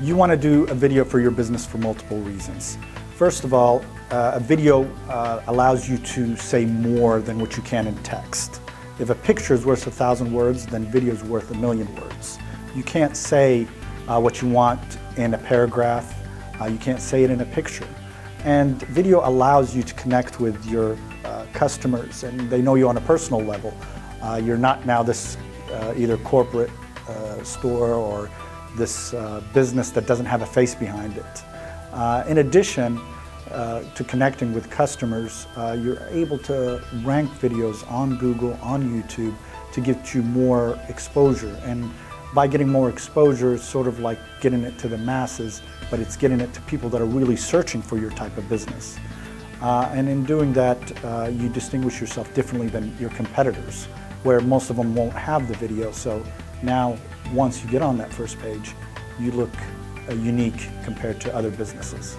You want to do a video for your business for multiple reasons. First of all, uh, a video uh, allows you to say more than what you can in text. If a picture is worth a thousand words, then video is worth a million words. You can't say uh, what you want in a paragraph. Uh, you can't say it in a picture. And video allows you to connect with your uh, customers and they know you on a personal level. Uh, you're not now this either corporate store or this uh, business that doesn't have a face behind it. Uh, in addition to connecting with customers, you're able to rank videos on Google, on YouTube to get you more exposure. And by getting more exposure, it's sort of like getting it to the masses, but it's getting it to people that are really searching for your type of business. Uh, and in doing that, uh, you distinguish yourself differently than your competitors, where most of them won't have the video. So now, once you get on that first page, you look uh, unique compared to other businesses.